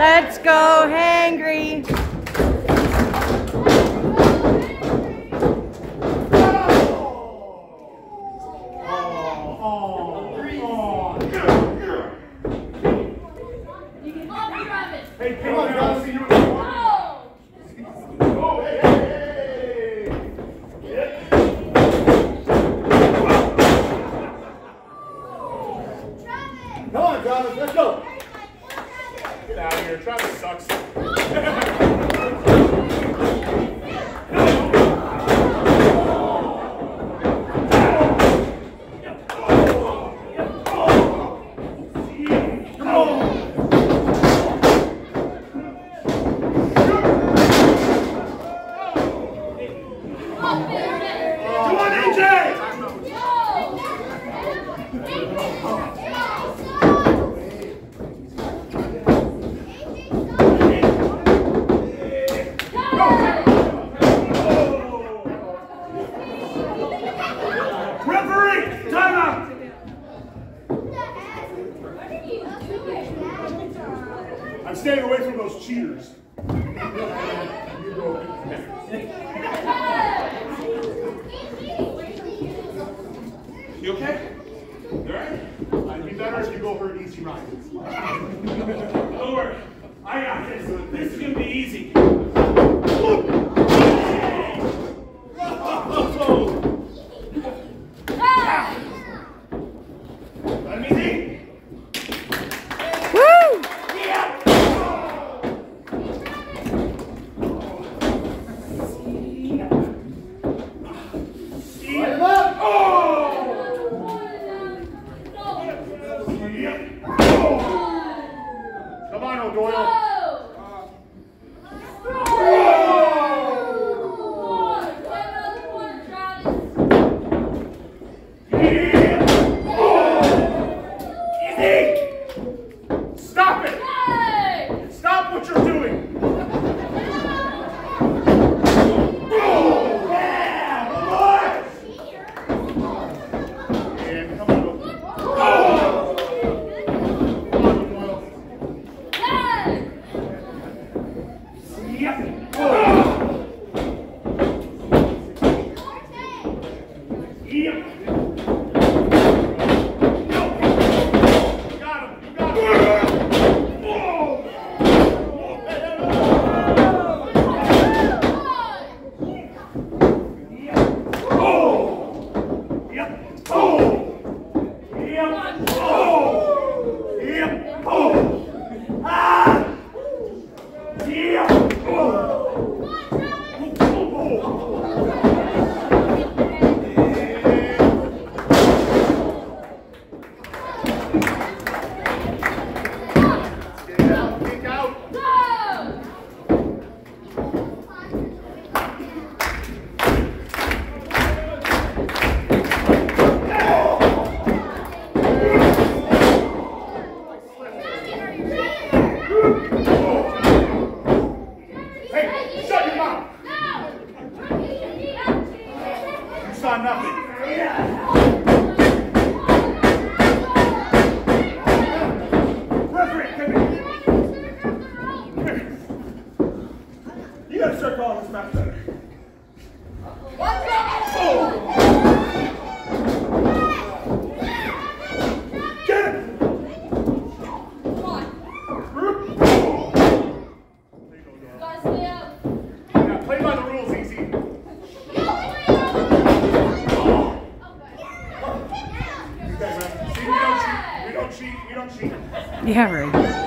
Let's go hangry. Alright? I'd be better if you go for an easy ride. Don't worry. I got this. This is going to be easy. 좋 아. Yeah, right.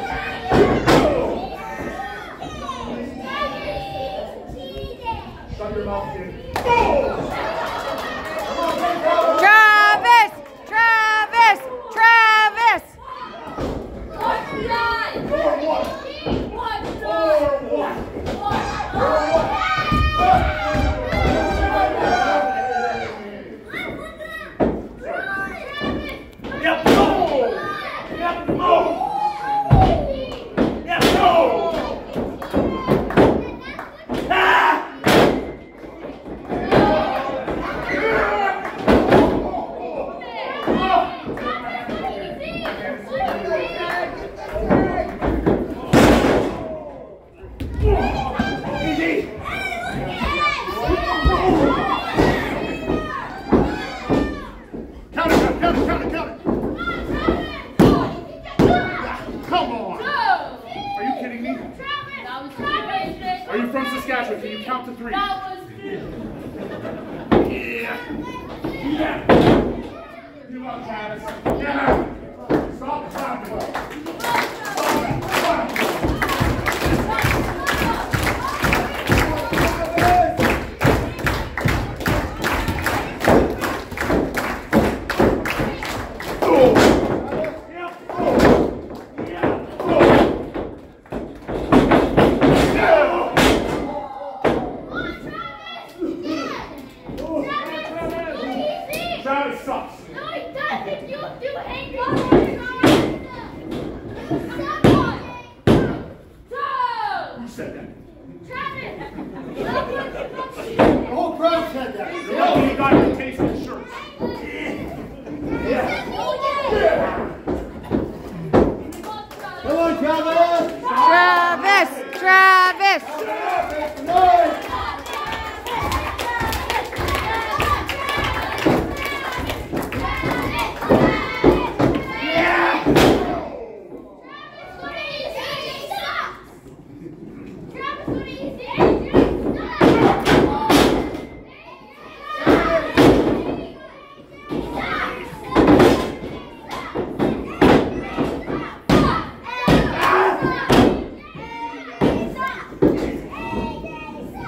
Travis sucks. No, he doesn't. You do it.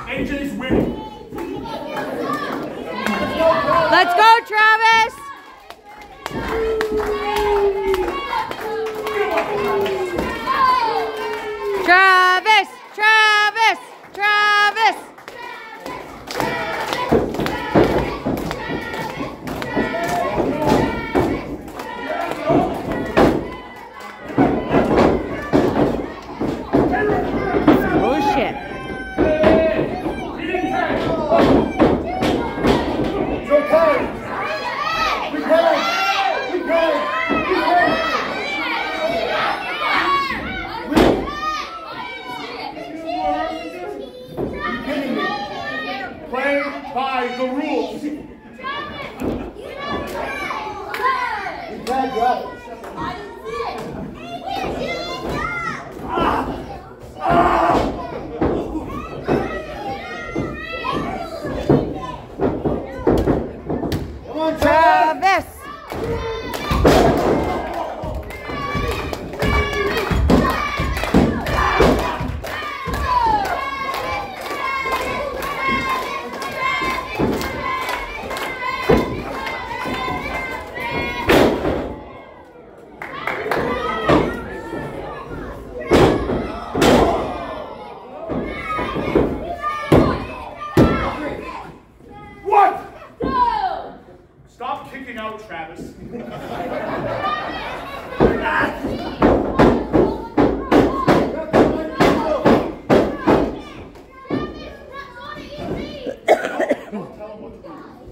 AJ's winning. Let's go, Travis. bad drive. Okay.